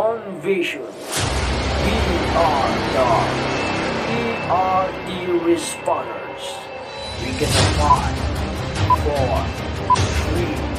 one vision. We are God. We are the responders. We can five, four, three,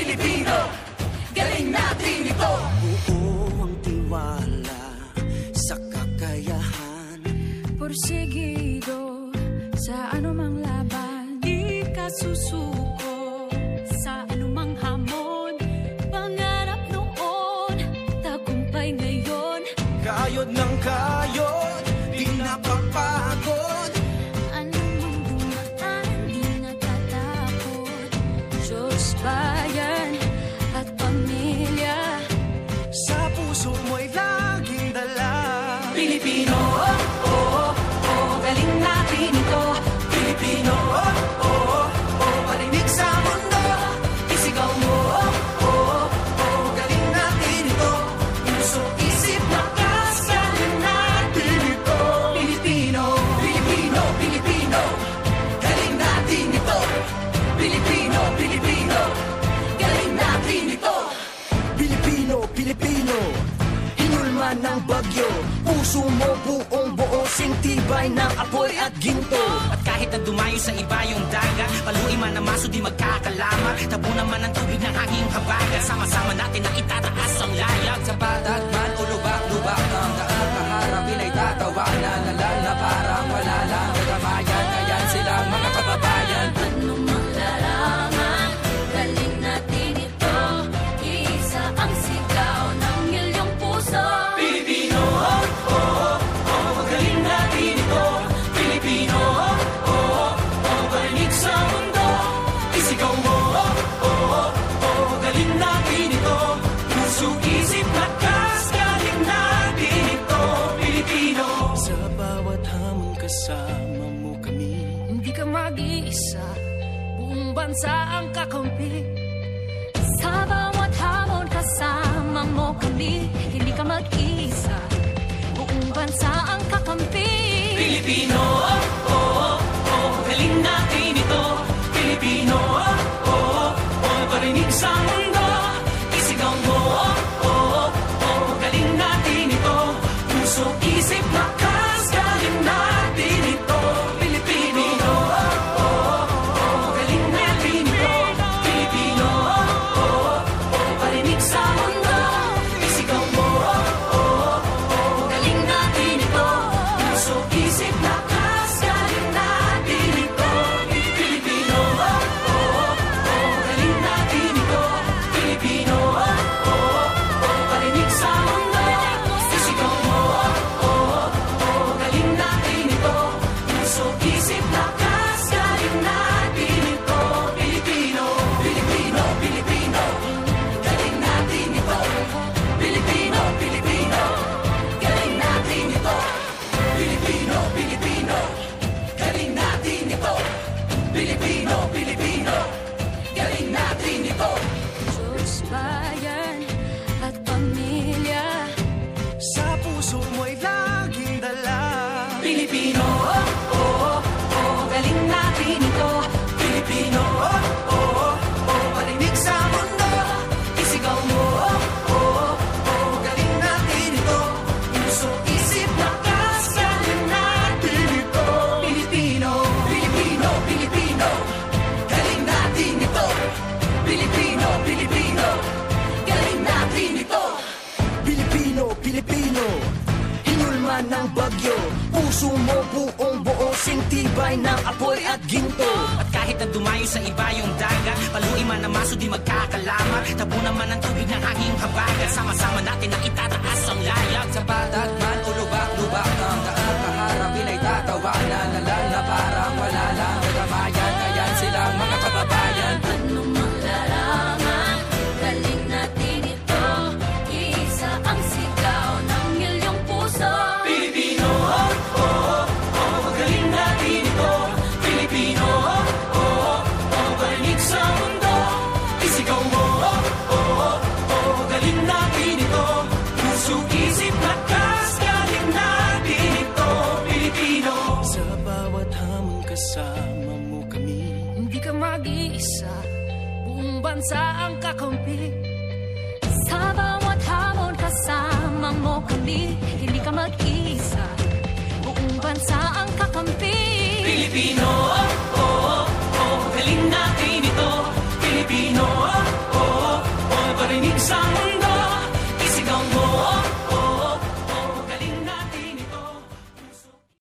Pilipino, galing natin ito. Buo ang tiwala sa kakayahan. Porsigido sa anumang laban. Di ka susuko sa anumang hamon. Pangarap noon, tagumpay ngayon. Kayod ng kayod, Pilipino, oh, oh, oh, galing natin ito. Pilipino, oh, oh, oh, parinig sa mundo. Isigaw mo, oh, oh, oh, galing natin ito. Puso, isip, lakas, galing natin ito. Pilipino, Pilipino, Pilipino, galing natin ito. Pilipino, Pilipino, galing natin ito. Pilipino, Pilipino Hinulman ng bagyo Puso mo buong buo Sintibay ng apoy at ginto. At kahit na dumayo sa iba yung dagat Paluin man na maso di magkakalama Tabo naman ang tubig ng hanging habagat. Sama-sama natin na itataas ang layag. Sa patat man kasama mo kami. Hindi ka mag-iisa, buong bansa ang kakampi. Sa bawat hamon kasama mo kami. Hindi ka mag-isa, buong bansa ang kakampi. Pilipino, Filipina. tama ng bagyo. Puso mo buong buo Sintibay ng apoy at ginto. At kahit na dumayo sa iba yung daga Paluin man ang maso di magkakalama. Tabo naman ang tubig ng hanging habagat Sama-sama natin ang mag-iisa. Buong bansa ang kakampi. Sa bawat hamon kasama mo kami. Hindi ka mag-isa Buong bansa ang kakampi. Pilipino